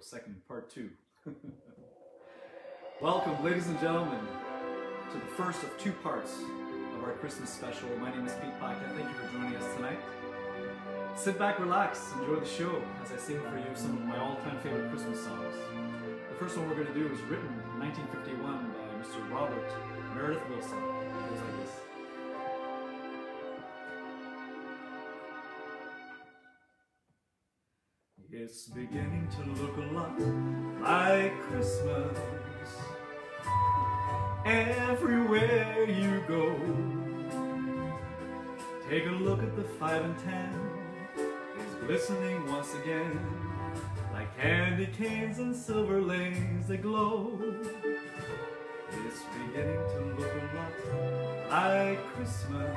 second part two. Welcome, ladies and gentlemen, to the first of two parts of our Christmas special. My name is Pete Paquette. Thank you for joining us tonight. Sit back, relax, enjoy the show as I sing for you some of my all-time favorite Christmas songs. The first one we're going to do is written in 1951 by Mr. Robert Meredith Willson. It's beginning to look a lot like Christmas everywhere you go. Take a look at the five and ten, it's glistening once again like candy canes and silver lanes that glow. It's beginning to look a lot like Christmas.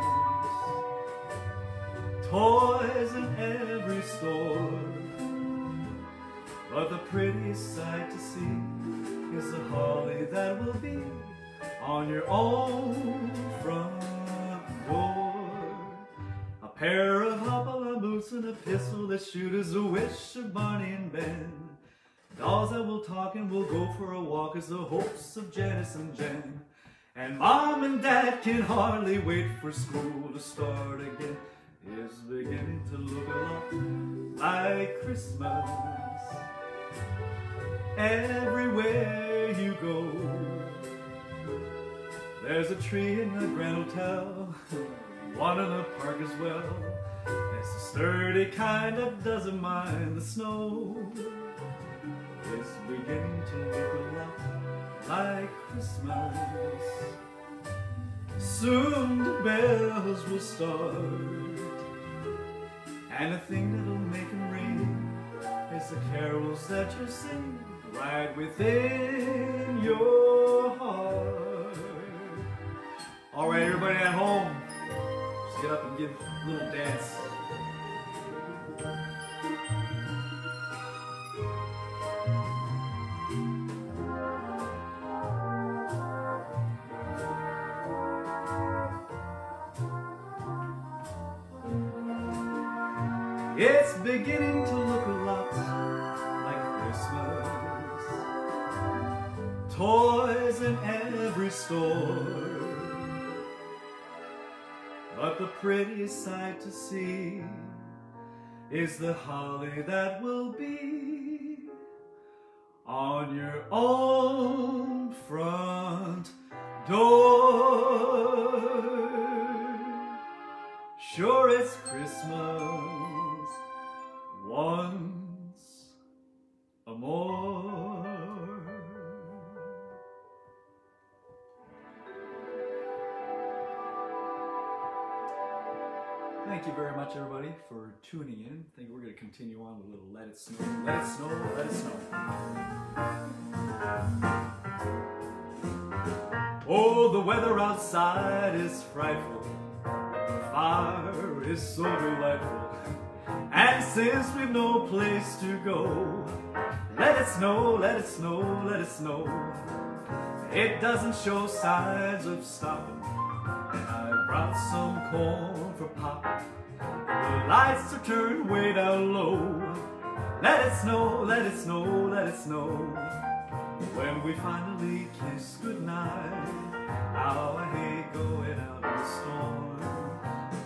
Toys in every store. But the prettiest sight to see is the holly that will be on your own front door. A pair of hopalong boots and a pistol that shoot is the wish of Barney and Ben. Dolls that will talk and will go for a walk is the hopes of Janice and Jen. And mom and dad can hardly wait for school to start again. It's beginning to look a lot like Christmas everywhere you go. There's a tree in the Grand Hotel, one in the park as well. It's a sturdy kind that doesn't mind the snow. It's beginning to look a lot like Christmas. Soon the bells will start, and the thing that'll make them ring is the carols that you sing right within your heart. All right, everybody at home, just get up and give a little dance. It's beginning to look a lot like Christmas. Toys in every store. But the prettiest sight to see is the holly that will be on your own front door. Sure, it's Christmas Thank you very much, everybody, for tuning in. I think we're going to continue on with a little Let It Snow. Let It Snow, Let It Snow. Oh, the weather outside is frightful. The fire is so delightful. And since we've no place to go, let it snow, let it snow, let it snow. It doesn't show signs of stopping. And brought some corn for popping. The lights are turned way down low. Let it snow, let it snow, let it snow. When we finally kiss goodnight, how I hate going out in the storm.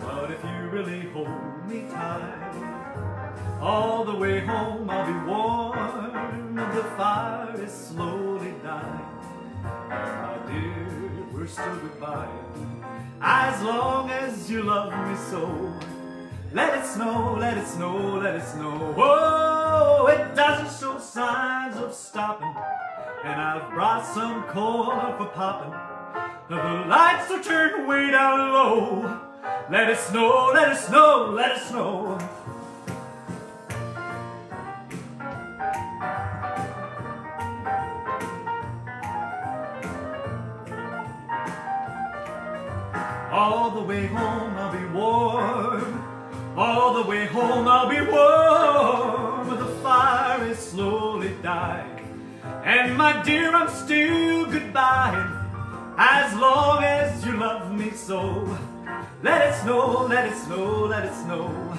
But if you really hold me tight, all the way home I'll be warm. The fire is slowly dying. My dear, we're still goodbye. As long as you love me so. Let it snow, let it snow, let it snow. Oh, it doesn't show signs of stopping. And I've brought some corn for popping. The lights are turned way down low. Let it snow, let it snow, let it snow. Home I'll be warm. All the way home I'll be warm. The fire is slowly dying. And my dear, I'm still goodbye. As long as you love me so. Let it snow, let it snow, let it snow.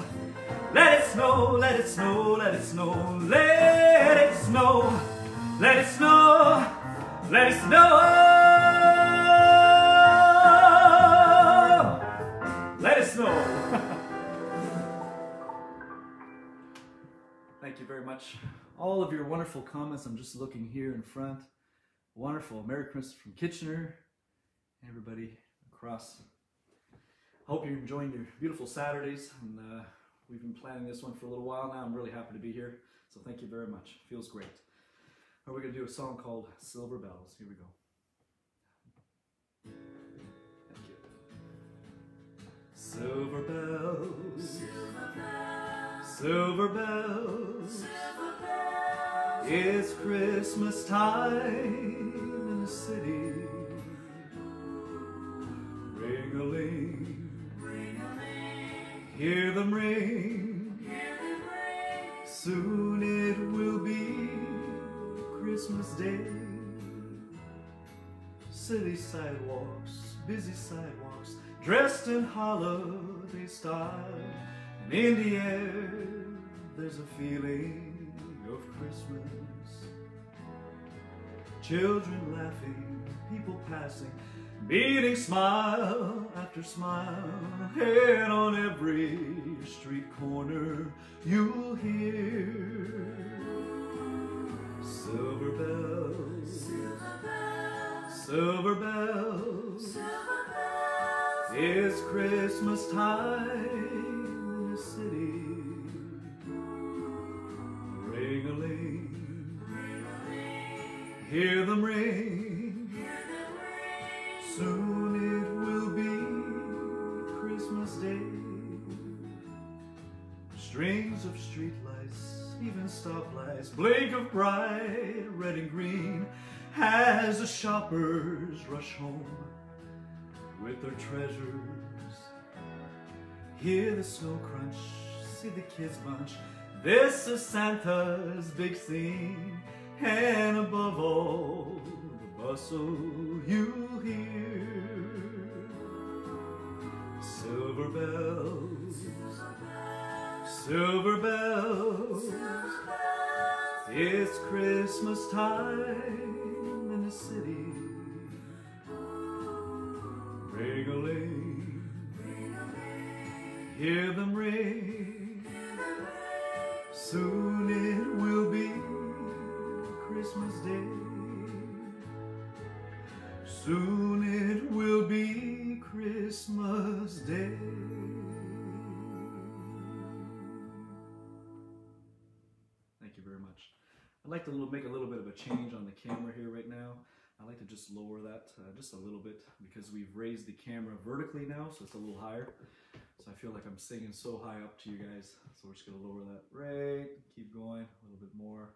Let it snow, let it snow, let it snow. Let it snow, let it snow, let it snow. Let it snow. Thank you very much. All of your wonderful comments. I'm just looking here in front. Wonderful. Merry Christmas from Kitchener. Everybody across. I Hope you're enjoying your beautiful Saturdays. And uh, we've been planning this one for a little while now. I'm really happy to be here. So thank you very much. Feels great. Are we going to do a song called Silver Bells? Here we go. Silver bells, silver bells, it's Christmas time in the city. Ring-a-ling, hear them ring. Soon it will be Christmas Day. City sidewalks, busy sidewalks, dressed in holiday style. And in the air, there's a feeling of Christmas. Children laughing, people passing, meeting smile after smile. And on every street corner, you'll hear silver bells, silver bells. It's Christmas time in the city. Ring-a-ling, hear them ring. Soon it will be Christmas Day. Strings of streetlights, even stoplights, blink of bright red and green as the shoppers rush home with their treasures. Hear the snow crunch, see the kids munch. This is Santa's big scene, and above all the bustle you hear. Silver bells, silver bells. It's Christmas time in the city. Ring-a-ling, hear them ring. Soon it will be Christmas Day. Soon it will be Christmas Day. Thank you very much. I'd like to make a little bit of a change on the camera here right now. I like to just lower that uh, just a little bit because we've raised the camera vertically now, so it's a little higher. So I feel like I'm singing so high up to you guys. So we're just gonna lower that right, keep going, a little bit more.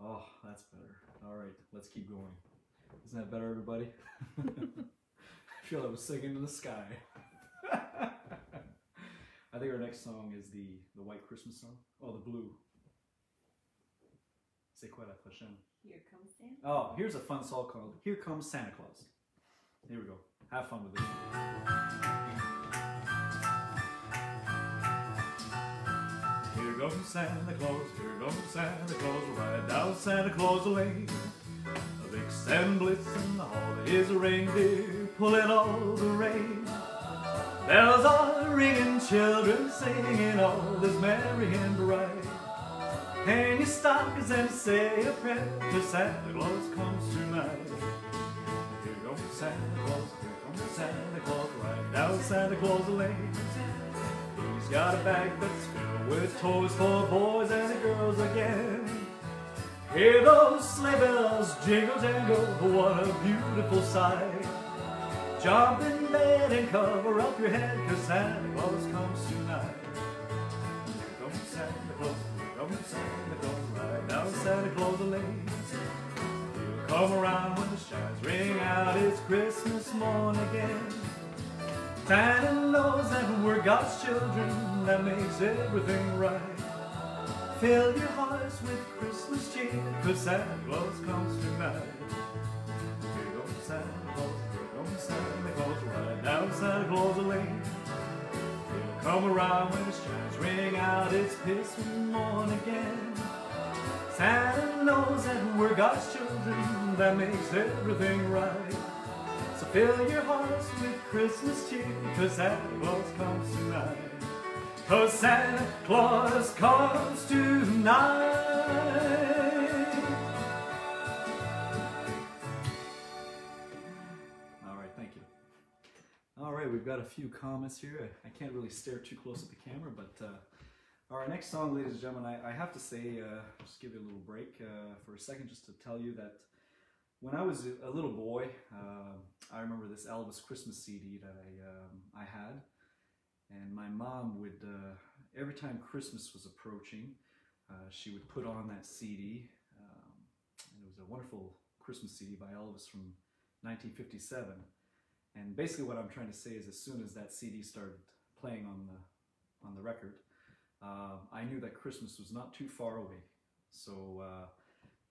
Oh, that's better. All right, let's keep going. Isn't that better, everybody? I feel like I was singing in the sky. I think our next song is the the White Christmas song. Oh, the blue. C'est quoi la prochaine? Here comes Santa. Oh, here's a fun song called Here Comes Santa Claus. Here we go. Have fun with this. Here comes Santa Claus, here comes Santa Claus, right down Santa Claus Lane. A big Stan Blitzen, all his reindeer pulling all the rain. Bells are ringing, children singing, all is merry and bright. Hang your stockings and say a prayer, cause Santa Claus comes tonight. Here comes Santa Claus, here comes Santa Claus, right down Santa Claus Lane. He's got a bag that's filled with toys for boys and girls again. Hear those sleigh bells jingle jangle, what a beautiful sight. Jump in bed and cover up your head, cause Santa Claus comes tonight. Here comes Santa Claus, Down Santa Claus Lane. He'll come around when the shines ring out, it's Christmas morn again. Santa knows that we're God's children, that makes everything right. Fill your hearts with Christmas cheer, cause Santa Claus comes tonight. Here goes Santa Claus, here comes Santa Claus, right down Santa Claus Lane. Come around when the shines ring out, it's Christmas morn again. Santa knows that we're God's children, that makes everything right. So fill your hearts with Christmas cheer, cause Santa Claus comes tonight. Cause Santa Claus comes tonight. Right, we've got a few comments here. I can't really stare too close at the camera, but uh, our next song, ladies and gentlemen, I, I have to say, uh, just give you a little break uh, for a second just to tell you that when I was a little boy, uh, I remember this Elvis Christmas CD that I, um, I had, and my mom would, uh, every time Christmas was approaching, uh, she would put on that CD. Um, and it was a wonderful Christmas CD by Elvis from 1957. And basically what I'm trying to say is as soon as that CD started playing on the, on the record, uh, I knew that Christmas was not too far away. So, uh,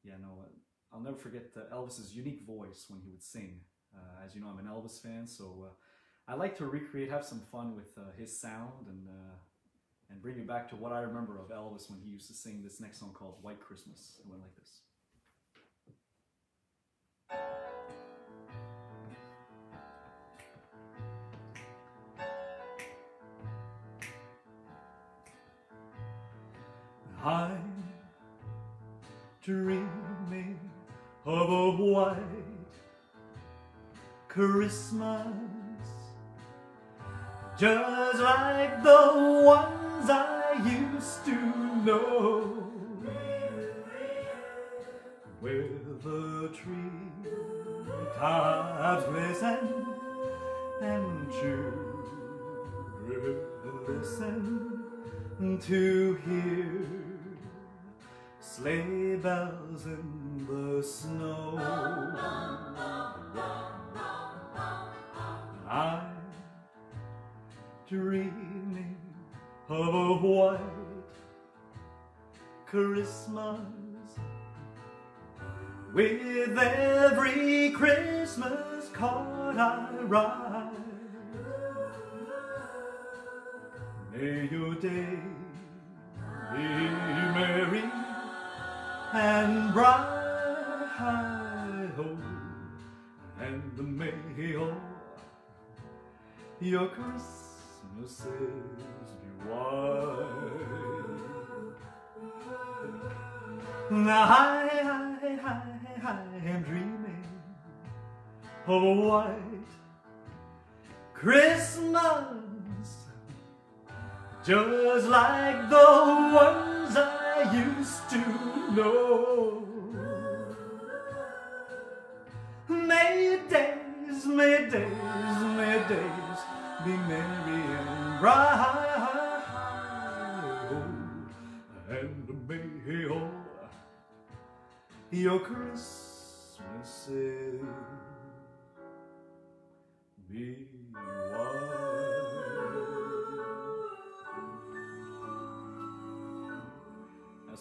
yeah, no, I'll never forget uh, Elvis's unique voice when he would sing. Uh, as you know, I'm an Elvis fan, so uh, I like to recreate, have some fun with uh, his sound and and bring you back to what I remember of Elvis when he used to sing this next song called White Christmas. It went like this. I'm dreaming of a white Christmas. Just like the ones I used to know. With the tree tops glisten and children listen to hear sleigh bells in the snow. I'm dreaming of a white Christmas with every Christmas card I write. May your day be merry and bright high and may all your Christmases be white. Now I, I, I, I am dreaming of a white Christmas just like the ones I used to May days, may days, may days be merry and bright, and may all your Christmases. Be That's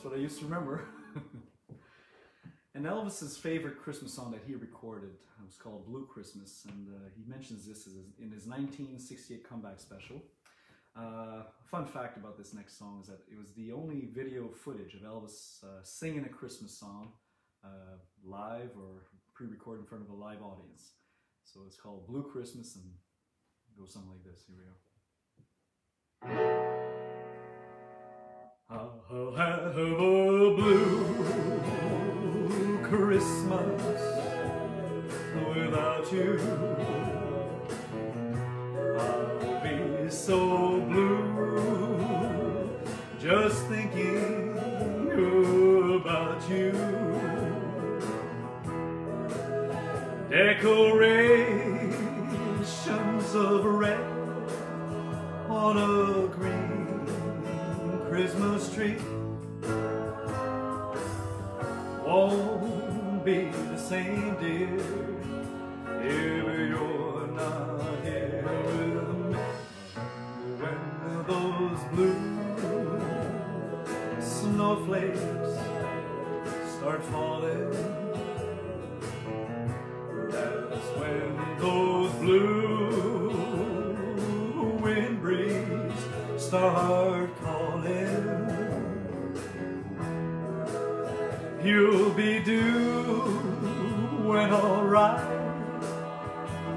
what I used to remember. and Elvis's favorite Christmas song that he recorded was called Blue Christmas, and uh, he mentions this in his 1968 comeback special. Uh, fun fact about this next song is that it was the only video footage of Elvis uh, singing a Christmas song uh, live or pre-recorded in front of a live audience. So it's called Blue Christmas and goes something like this. Here we go. I'll have a blue Christmas without you. I'll be so blue just thinking about you. Decorations of red on a green Christmas tree won't be the same, dear,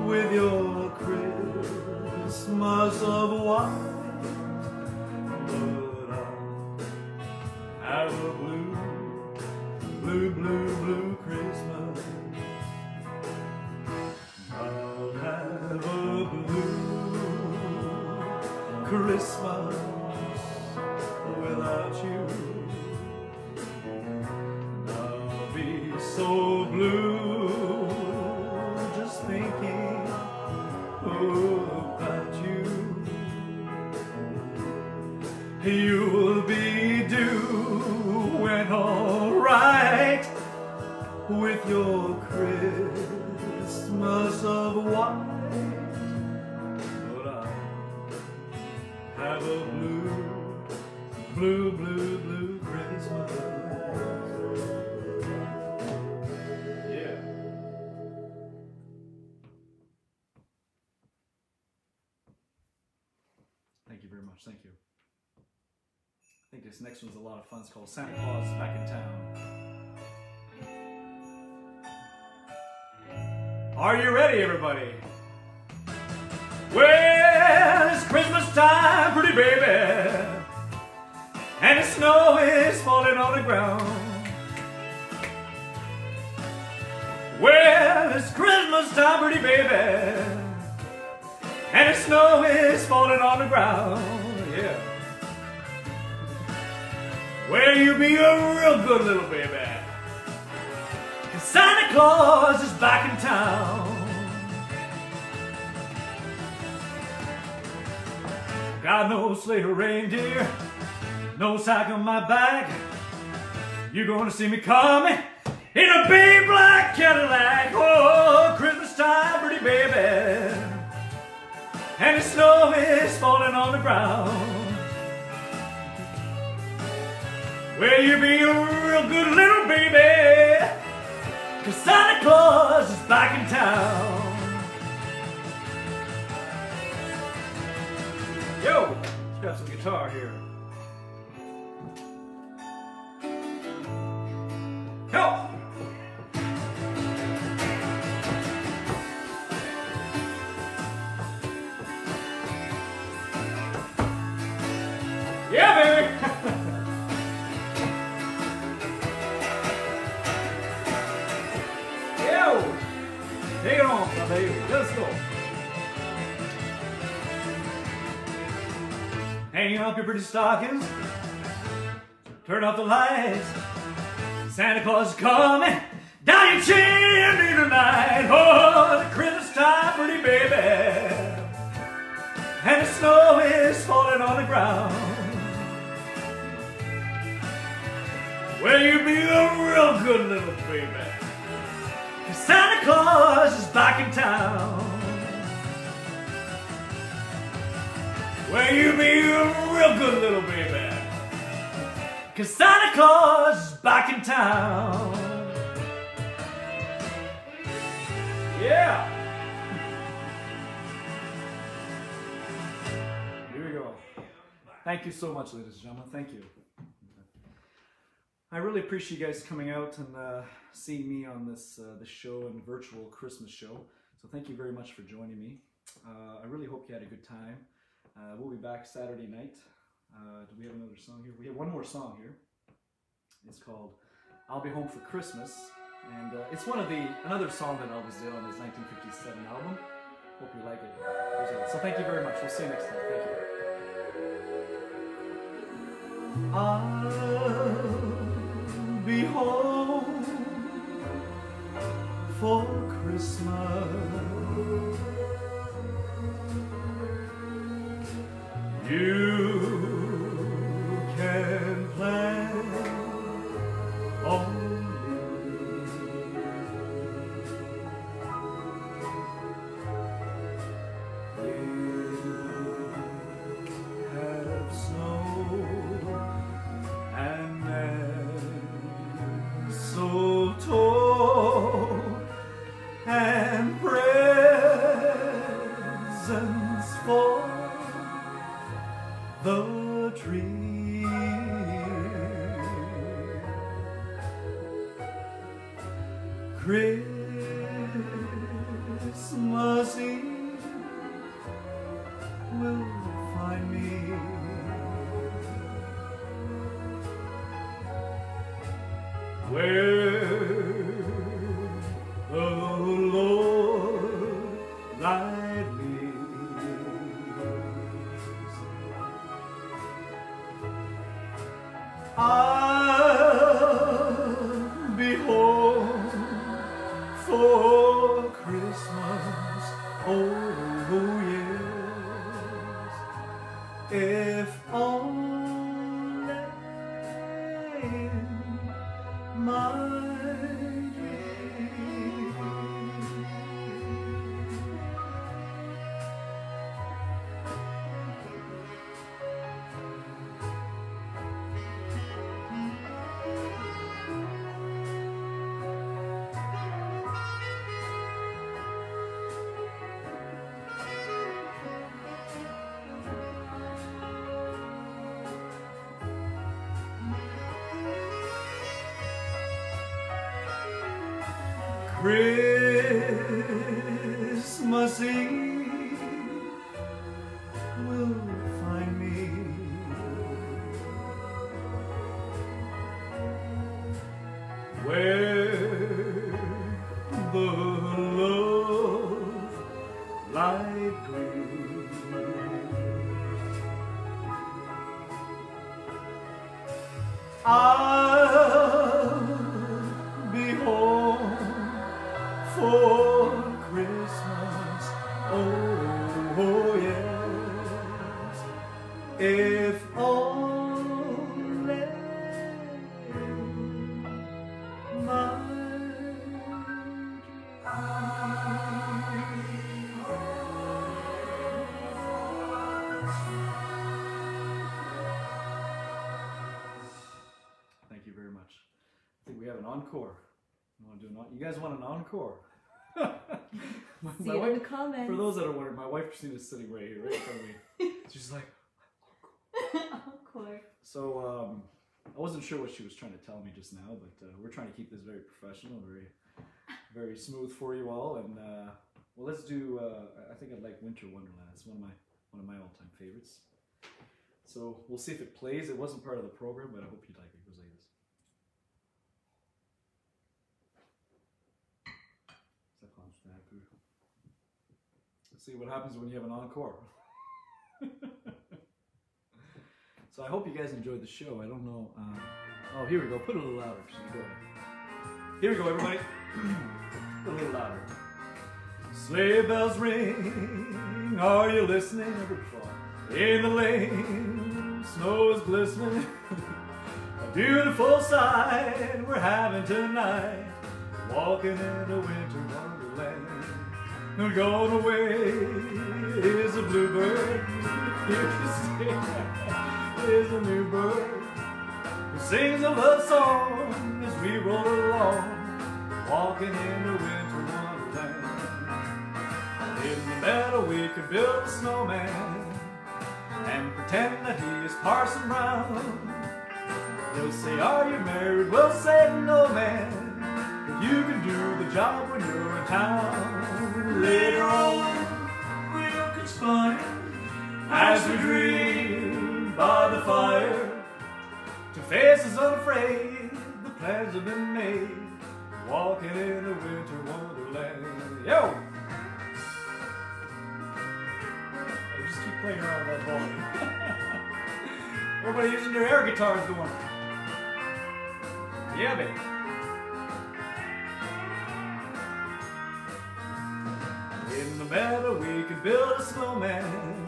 with your Christmas of white. Have a blue, blue, blue, blue Christmas. I'll have a blue Christmas without you. Blue, blue, blue Christmas. Yeah. Thank you very much. Thank you. I think this next one's a lot of fun. It's called Santa Claus Back in Town. Are you ready, everybody? Well, it's Christmas time, pretty baby, snow is falling on the ground. Well, it's Christmas time, pretty baby, and the snow is falling on the ground. Yeah. Well, you be a real good little baby. Cause Santa Claus is back in town. Got no sleigh or reindeer, no sack on my back. You're gonna see me coming in a big black Cadillac. Oh, Christmas time, pretty baby. And the snow is falling on the ground. Well, you be a real good little baby. Cause Santa Claus is back in town. Yo, let's grab some guitar here. Up your pretty stockings. Turn off the lights. Santa Claus is coming down your chimney tonight. Oh, the Christmas time, pretty baby. And the snow is falling on the ground. Well, you be a real good little baby. Santa Claus is back in town. Well, you be a real good little baby. Cause Santa Claus is back in town. Yeah. Here we go. Thank you so much, ladies and gentlemen. Thank you. I really appreciate you guys coming out and uh, seeing me on this uh, this show and virtual Christmas show. So thank you very much for joining me. Uh, I really hope you had a good time. Uh, we'll be back Saturday night. Uh, do we have another song here? We have one more song here. It's called "I'll Be Home for Christmas," and uh, it's one of the another song that Elvis did on his 1957 album. Hope you like it. So thank you very much. We'll see you next time. Thank you. I'll be home for Christmas. You If only where much. I think we have an encore. You want to do an en- You guys want an encore? My- See my it in the comments. for those that are wondering, my wife Christina's sitting right here, right in front of me. She's like, Encore. so um, I wasn't sure what she was trying to tell me just now, but uh, we're trying to keep this very professional, very, very smooth for you all. And uh, well, let's do. Uh, I think I'd like Winter Wonderland. It's one of my one of my all-time favorites. So we'll see if it plays. It wasn't part of the program, but I hope you like it. It goes like this. Ça prend un peu. Let's see what happens when you have an encore. so I hope you guys enjoyed the show. I don't know. Um, oh, here we go. Put it a little louder. Here we go, everybody. A little louder. Sleigh bells ring. Are you listening? In the lane, snow is glistening. a beautiful sight we're having tonight. Walking in a winter wonderland. And going away is a bluebird. You can see is a new bird who sings a love song as we roll along, walking in the winter wonderland. In the meadow we could build a snowman and pretend that he is Parson Brown. He'll say, Are you married? We'll say, No, man. But you can do the job when you're in town. Dream by the fire. To faces unafraid, the plans have been made. Walking in a winter wonderland. Yo! Hey, just keep playing around with that ball. Everybody using their air guitars doing. Yeah, baby. In the meadow we can build a snowman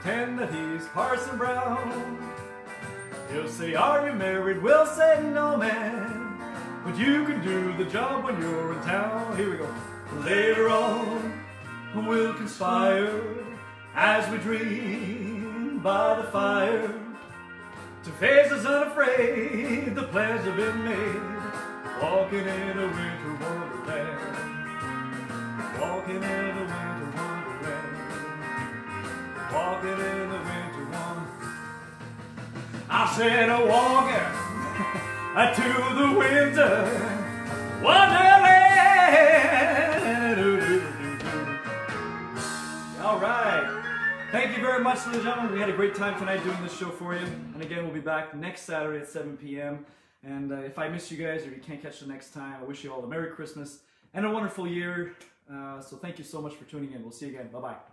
pretend that he's Parson Brown. He'll say, Are you married? We'll say, No, man. But you can do the job when you're in town. Here we go. Later on, we'll conspire as we dream by the fire. To faces unafraid, the plans have been made. Walking in a winter wonderland. Walking in a Walking in a winter wonderland. I said a walking to the winter Wonderland. All right. Thank you very much, ladies and gentlemen. We had a great time tonight doing this show for you. And again, we'll be back next Saturday at 7 p.m. And uh, if I miss you guys or you can't catch the next time, I wish you all a Merry Christmas and a wonderful year. Uh, so thank you so much for tuning in. We'll see you again. Bye bye.